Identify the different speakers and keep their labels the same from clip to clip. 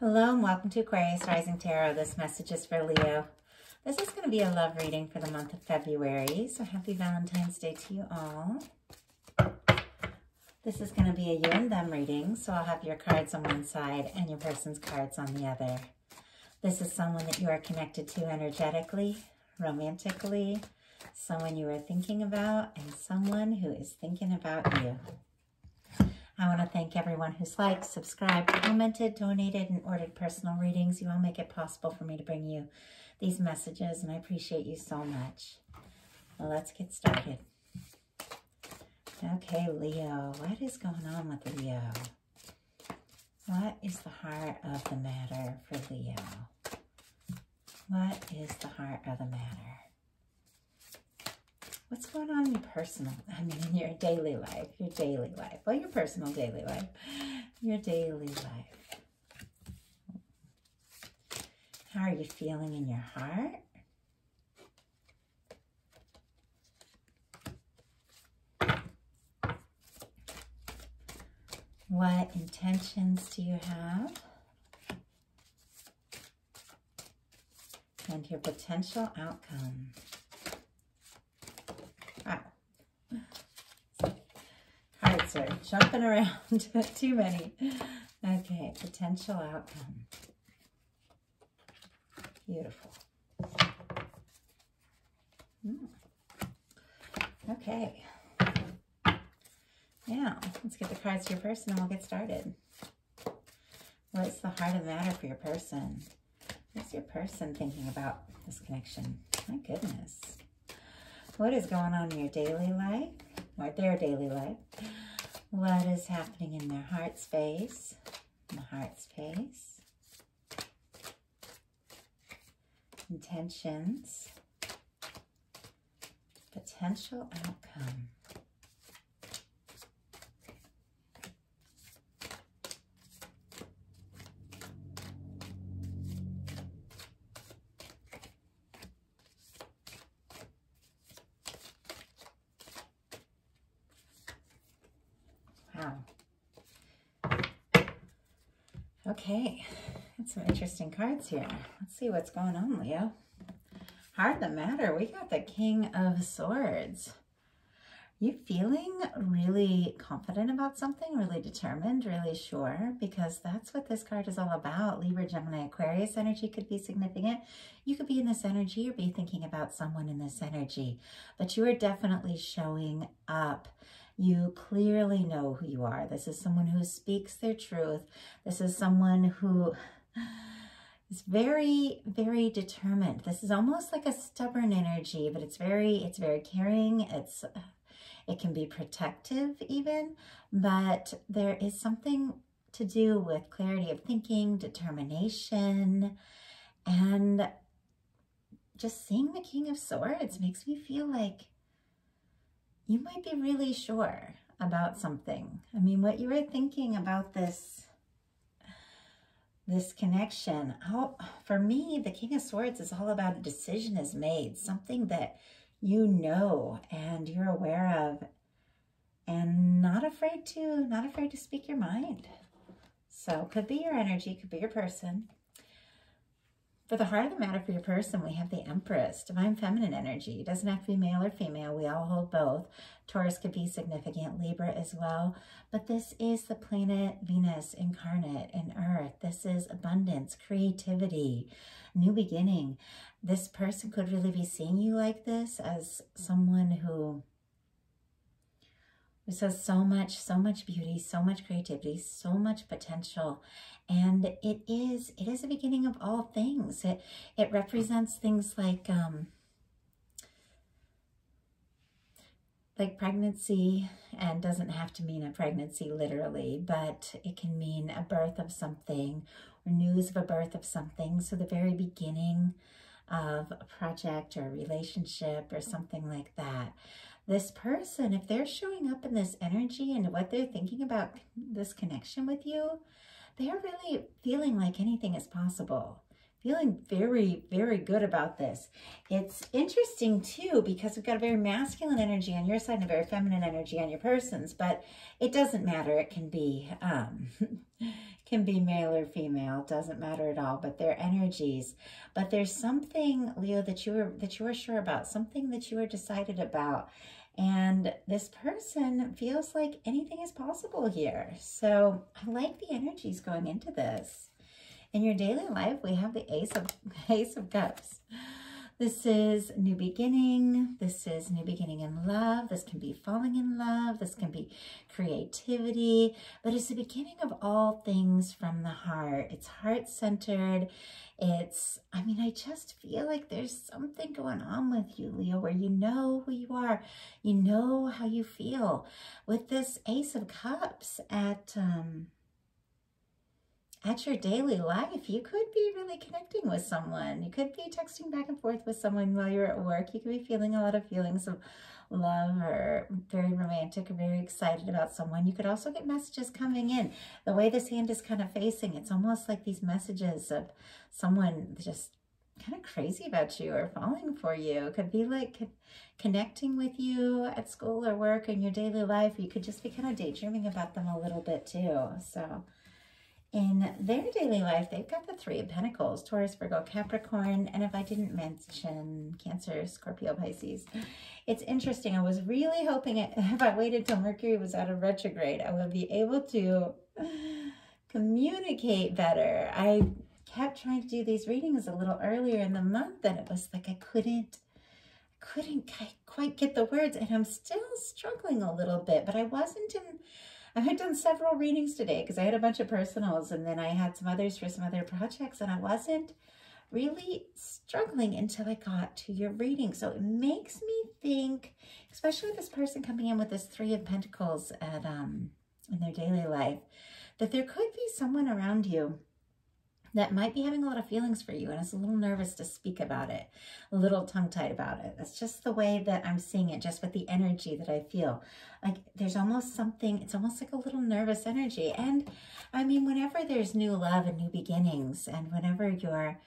Speaker 1: Hello and welcome to Aquarius Rising Tarot. This message is for Leo. This is going to be a love reading for the month of February. So happy Valentine's Day to you all. This is going to be a you and them reading. So I'll have your cards on one side and your person's cards on the other. This is someone that you are connected to energetically, romantically, someone you are thinking about, and someone who is thinking about you. I want to thank everyone who's liked, subscribed, commented, donated, and ordered personal readings. You all make it possible for me to bring you these messages, and I appreciate you so much. Well, let's get started. Okay, Leo, what is going on with Leo? What is the heart of the matter for Leo? What is the heart of the matter? What's going on in your personal, I mean, in your daily life, your daily life, well, your personal daily life, your daily life. How are you feeling in your heart? What intentions do you have? And your potential outcome. Cards are jumping around. Too many. Okay, potential outcome. Beautiful. Hmm. Okay. Now, let's get the cards to your person and we'll get started. What's the heart of the matter for your person? What's your person thinking about this connection? My goodness. What is going on in your daily life? Or their daily life? What is happening in their heart space? The heart space. Intentions. Potential outcome. Okay, got some interesting cards here. Let's see what's going on, Leo. Hard the matter. We got the King of Swords. You feeling really confident about something, really determined, really sure? Because that's what this card is all about. Libra, Gemini, Aquarius energy could be significant. You could be in this energy or be thinking about someone in this energy. But you are definitely showing up you clearly know who you are. This is someone who speaks their truth. This is someone who is very, very determined. This is almost like a stubborn energy, but it's very, it's very caring. It's, it can be protective even, but there is something to do with clarity of thinking, determination, and just seeing the King of Swords makes me feel like you might be really sure about something. I mean, what you were thinking about this this connection. How, for me, the King of Swords is all about a decision is made, something that you know and you're aware of and not afraid to, not afraid to speak your mind. So could be your energy, could be your person. For the heart of the matter for your person, we have the Empress, divine feminine energy. It doesn't have to be male or female. We all hold both. Taurus could be significant, Libra as well. But this is the planet Venus incarnate in Earth. This is abundance, creativity, new beginning. This person could really be seeing you like this as someone who who says so much, so much beauty, so much creativity, so much potential. And it is, it is the beginning of all things. It, it represents things like, um, like pregnancy and doesn't have to mean a pregnancy literally, but it can mean a birth of something or news of a birth of something. So the very beginning of a project or a relationship or something like that this person, if they're showing up in this energy and what they're thinking about this connection with you, they're really feeling like anything is possible. Feeling very, very good about this. It's interesting too, because we've got a very masculine energy on your side and a very feminine energy on your person's, but it doesn't matter. It can be, um, can be male or female, doesn't matter at all, but they're energies. But there's something, Leo, that you are that you are sure about, something that you are decided about. And this person feels like anything is possible here. So I like the energies going into this. In your daily life, we have the Ace of Ace of Cups. This is new beginning. This is new beginning in love. This can be falling in love. This can be creativity, but it's the beginning of all things from the heart. It's heart-centered. It's, I mean, I just feel like there's something going on with you, Leo, where you know who you are. You know how you feel. With this Ace of Cups at, um, at your daily life, you could be really connecting with someone. You could be texting back and forth with someone while you're at work. You could be feeling a lot of feelings of love or very romantic or very excited about someone. You could also get messages coming in. The way this hand is kind of facing, it's almost like these messages of someone just kind of crazy about you or falling for you. It could be like connecting with you at school or work in your daily life. You could just be kind of daydreaming about them a little bit too. So in their daily life, they've got the Three of Pentacles, Taurus, Virgo, Capricorn, and if I didn't mention Cancer, Scorpio, Pisces. It's interesting. I was really hoping it, if I waited till Mercury was out of retrograde, I would be able to communicate better. I kept trying to do these readings a little earlier in the month, and it was like I couldn't couldn't quite get the words, and I'm still struggling a little bit, but I wasn't in I had done several readings today because I had a bunch of personals and then I had some others for some other projects and I wasn't really struggling until I got to your reading. So it makes me think, especially this person coming in with this Three of Pentacles at um in their daily life, that there could be someone around you that might be having a lot of feelings for you and is a little nervous to speak about it, a little tongue-tied about it. That's just the way that I'm seeing it, just with the energy that I feel. Like there's almost something, it's almost like a little nervous energy. And I mean, whenever there's new love and new beginnings and whenever you're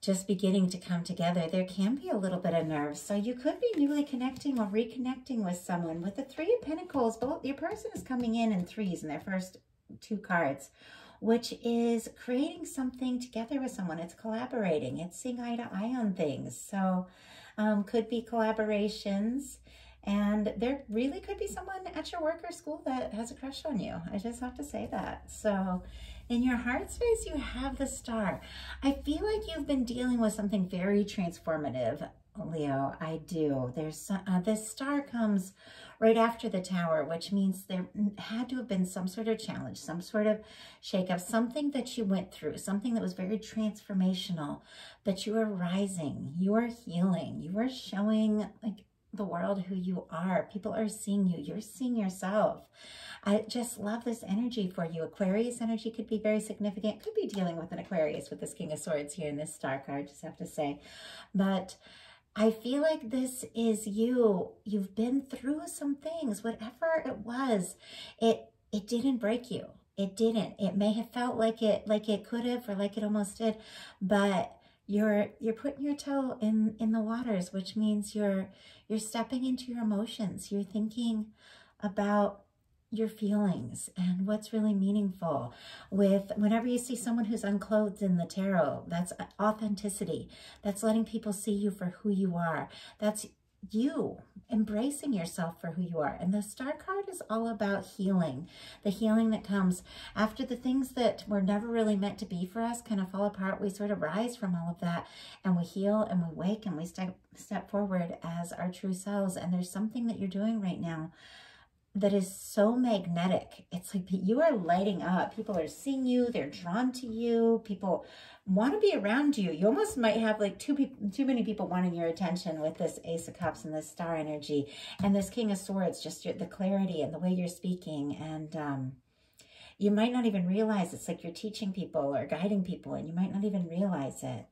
Speaker 1: just beginning to come together, there can be a little bit of nerves. So you could be newly connecting or reconnecting with someone. With the Three of Pentacles, both your person is coming in in threes in their first two cards which is creating something together with someone. It's collaborating. It's seeing eye to eye on things. So um, could be collaborations. And there really could be someone at your work or school that has a crush on you. I just have to say that. So in your heart space, you have the star. I feel like you've been dealing with something very transformative, Leo. I do. There's uh, this star comes right after the tower, which means there had to have been some sort of challenge, some sort of shakeup, something that you went through, something that was very transformational, but you are rising, you are healing, you are showing like the world who you are. People are seeing you. You're seeing yourself. I just love this energy for you. Aquarius energy could be very significant. Could be dealing with an Aquarius with this King of Swords here in this star card, just have to say. But I feel like this is you. You've been through some things, whatever it was. It it didn't break you. It didn't. It may have felt like it like it could have or like it almost did, but you're you're putting your toe in in the waters, which means you're you're stepping into your emotions. You're thinking about your feelings and what's really meaningful with whenever you see someone who's unclothed in the tarot that's authenticity. That's letting people see you for who you are. That's you embracing yourself for who you are. And the star card is all about healing the healing that comes after the things that were never really meant to be for us kind of fall apart. We sort of rise from all of that and we heal and we wake and we step step forward as our true selves. And there's something that you're doing right now that is so magnetic. It's like you are lighting up. People are seeing you. They're drawn to you. People want to be around you. You almost might have like too, too many people wanting your attention with this Ace of Cups and this Star energy and this King of Swords, just your, the clarity and the way you're speaking. And um, you might not even realize it's like you're teaching people or guiding people and you might not even realize it.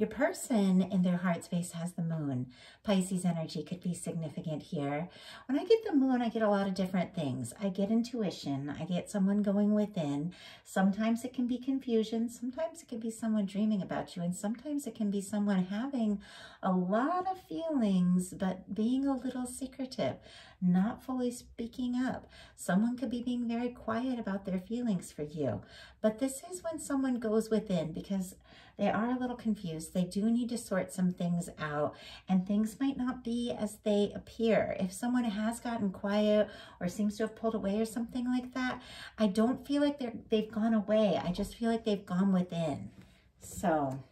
Speaker 1: Your person in their heart space has the moon. Pisces energy could be significant here. When I get the moon, I get a lot of different things. I get intuition. I get someone going within. Sometimes it can be confusion. Sometimes it can be someone dreaming about you. And sometimes it can be someone having a lot of feelings, but being a little secretive, not fully speaking up. Someone could be being very quiet about their feelings for you. But this is when someone goes within because they are a little confused. They do need to sort some things out and things might not be as they appear. If someone has gotten quiet or seems to have pulled away or something like that, I don't feel like they're, they've gone away. I just feel like they've gone within. So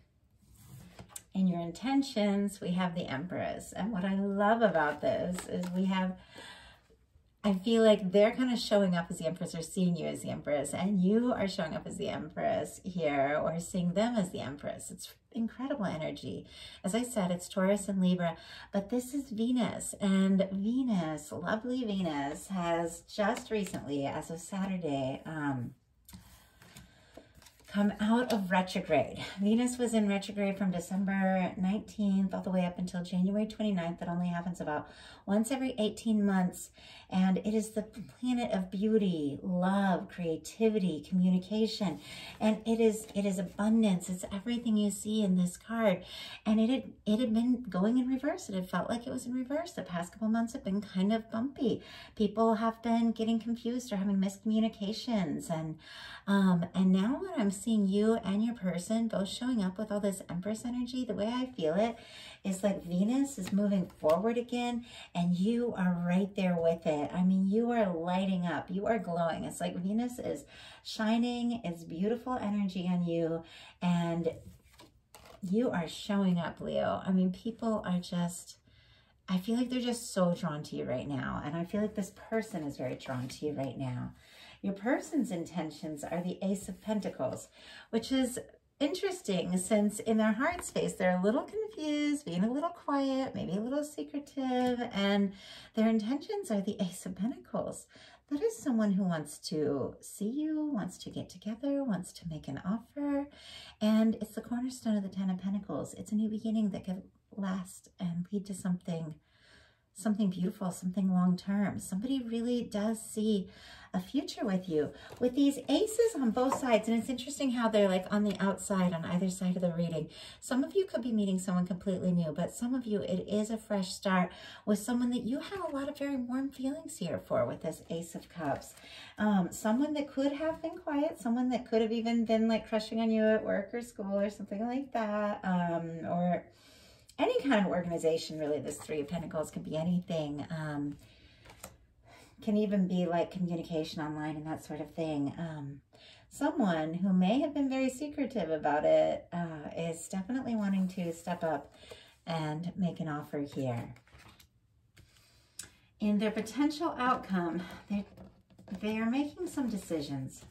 Speaker 1: in your intentions, we have the Empress. And what I love about this is we have I feel like they're kind of showing up as the Empress or seeing you as the Empress, and you are showing up as the Empress here or seeing them as the Empress. It's incredible energy. As I said, it's Taurus and Libra, but this is Venus, and Venus, lovely Venus, has just recently, as of Saturday, um, come out of retrograde. Venus was in retrograde from December 19th all the way up until January 29th. That only happens about once every 18 months. And it is the planet of beauty, love, creativity, communication. And it is it is abundance. It's everything you see in this card. And it had, it had been going in reverse. It had felt like it was in reverse. The past couple months have been kind of bumpy. People have been getting confused or having miscommunications. And, um, and now when I'm seeing you and your person both showing up with all this Empress energy, the way I feel it is like Venus is moving forward again and you are right there with it. I mean, you are lighting up. You are glowing. It's like Venus is shining its beautiful energy on you and you are showing up, Leo. I mean, people are just... I feel like they're just so drawn to you right now. And I feel like this person is very drawn to you right now. Your person's intentions are the Ace of Pentacles, which is interesting since in their heart space, they're a little confused, being a little quiet, maybe a little secretive, and their intentions are the Ace of Pentacles. That is someone who wants to see you, wants to get together, wants to make an offer. And it's the cornerstone of the Ten of Pentacles. It's a new beginning that could last and lead to something something beautiful, something long-term. Somebody really does see a future with you. With these aces on both sides, and it's interesting how they're like on the outside on either side of the reading. Some of you could be meeting someone completely new, but some of you, it is a fresh start with someone that you have a lot of very warm feelings here for with this Ace of Cups. Um, someone that could have been quiet, someone that could have even been like crushing on you at work or school or something like that, um, or any kind of organization, really. This Three of Pentacles can be anything. Um, can even be like communication online and that sort of thing. Um, someone who may have been very secretive about it uh, is definitely wanting to step up and make an offer here. In their potential outcome, they they are making some decisions.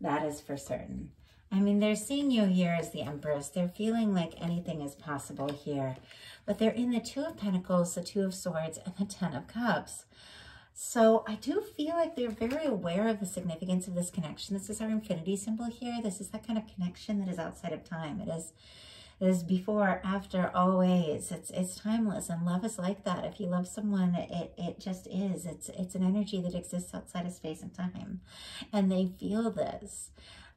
Speaker 1: That is for certain. I mean, they're seeing you here as the Empress. They're feeling like anything is possible here. But they're in the Two of Pentacles, the Two of Swords, and the Ten of Cups. So I do feel like they're very aware of the significance of this connection. This is our infinity symbol here. This is that kind of connection that is outside of time. It is, it is before, after, always. It's it's timeless, and love is like that. If you love someone, it it just is. It's it's an energy that exists outside of space and time, and they feel this.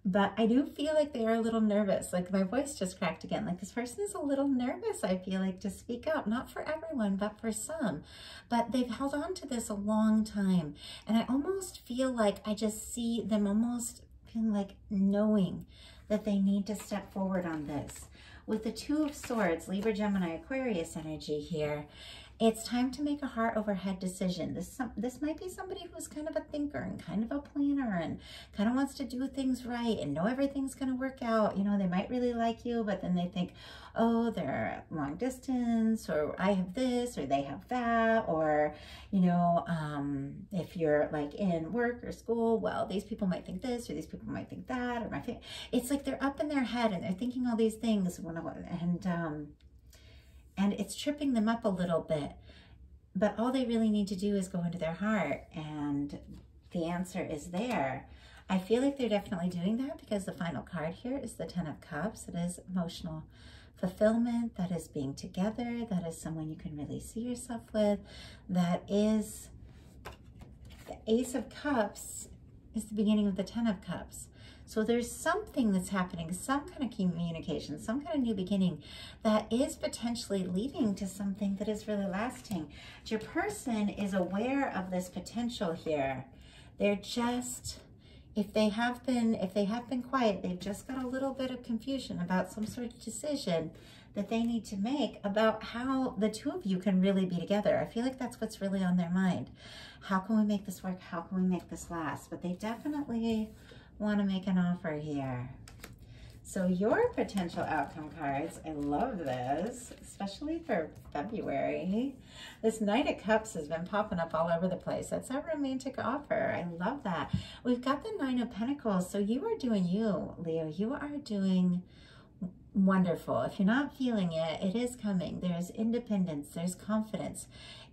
Speaker 1: But I do feel like they are a little nervous. Like my voice just cracked again. Like this person is a little nervous, I feel like, to speak out. Not for everyone, but for some. But they've held on to this a long time. And I almost feel like I just see them almost feeling like knowing that they need to step forward on this. With the Two of Swords, Libra, Gemini, Aquarius energy here, it's time to make a heart over head decision. This, this might be somebody who's kind of a thinker and kind of a planner and kind of wants to do things right and know everything's going to work out. You know, they might really like you, but then they think, oh, they're long distance or I have this or they have that. Or, you know, um, if you're like in work or school, well, these people might think this or these people might think that. Or my It's like they're up in their head and they're thinking all these things. And, um, and it's tripping them up a little bit. But all they really need to do is go into their heart and the answer is there. I feel like they're definitely doing that because the final card here is the Ten of Cups. It is emotional fulfillment, that is being together, that is someone you can really see yourself with, that is the Ace of Cups is the beginning of the Ten of Cups. So there's something that's happening, some kind of communication, some kind of new beginning that is potentially leading to something that is really lasting. Your person is aware of this potential here. They're just, if they have been, if they have been quiet, they've just got a little bit of confusion about some sort of decision that they need to make about how the two of you can really be together. I feel like that's what's really on their mind. How can we make this work? How can we make this last? But they definitely want to make an offer here. So your potential outcome cards, I love this, especially for February. This Knight of Cups has been popping up all over the place. That's a romantic offer. I love that. We've got the Nine of Pentacles. So you are doing you, Leo. You are doing wonderful. If you're not feeling it, it is coming. There's independence. There's confidence.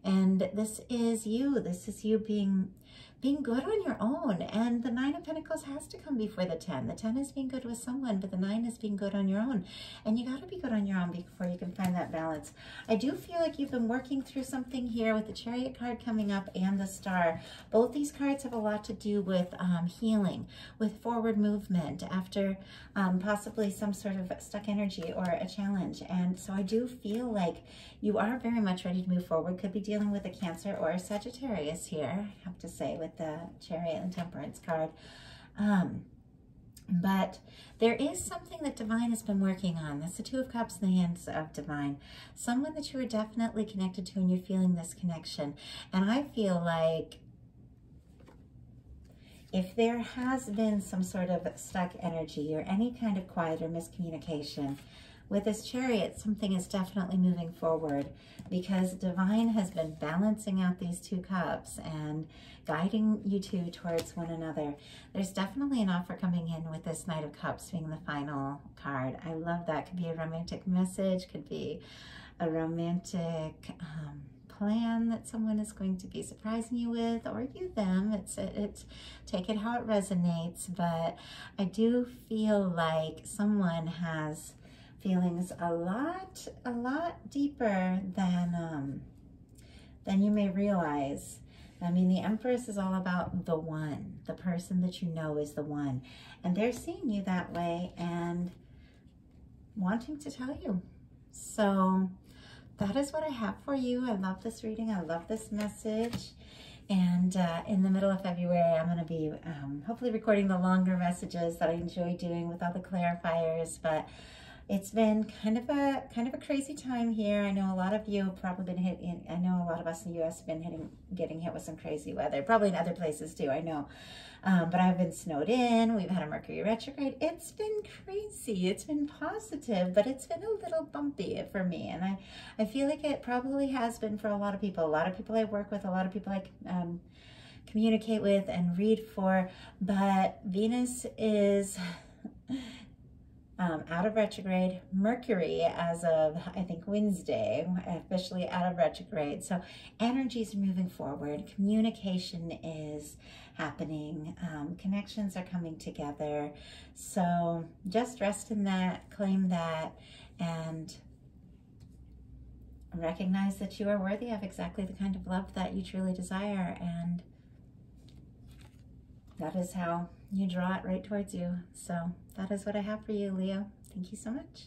Speaker 1: And this is you. This is you being being good on your own. And the Nine of Pentacles has to come before the Ten. The Ten is being good with someone, but the Nine is being good on your own. And you got to be good on your own before you can find that balance. I do feel like you've been working through something here with the Chariot card coming up and the Star. Both these cards have a lot to do with um, healing, with forward movement after um, possibly some sort of stuck energy or a challenge. And so I do feel like you are very much ready to move forward. Could be dealing with a Cancer or a Sagittarius here, I have to say, with the Chariot and Temperance card. Um, but there is something that Divine has been working on. That's the Two of Cups in the hands of Divine. Someone that you are definitely connected to and you're feeling this connection. And I feel like if there has been some sort of stuck energy or any kind of quiet or miscommunication, with this chariot, something is definitely moving forward because divine has been balancing out these two cups and guiding you two towards one another. There's definitely an offer coming in with this Knight of Cups being the final card. I love that. Could be a romantic message, could be a romantic um, plan that someone is going to be surprising you with or you them. It's, it's take it how it resonates, but I do feel like someone has feelings a lot, a lot deeper than, um, than you may realize. I mean, the Empress is all about the one, the person that you know is the one. And they're seeing you that way and wanting to tell you. So that is what I have for you. I love this reading. I love this message. And uh, in the middle of February, I'm going to be um, hopefully recording the longer messages that I enjoy doing with all the clarifiers. But it's been kind of a kind of a crazy time here. I know a lot of you have probably been hit. In, I know a lot of us in the U.S. have been hitting, getting hit with some crazy weather. Probably in other places too. I know, um, but I've been snowed in. We've had a Mercury retrograde. It's been crazy. It's been positive, but it's been a little bumpy for me, and I I feel like it probably has been for a lot of people. A lot of people I work with. A lot of people I um, communicate with and read for. But Venus is um, out of retrograde. Mercury, as of I think Wednesday, officially out of retrograde. So energies are moving forward. Communication is happening. Um, connections are coming together. So just rest in that, claim that, and recognize that you are worthy of exactly the kind of love that you truly desire. And that is how you draw it right towards you. So that is what I have for you, Leo. Thank you so much.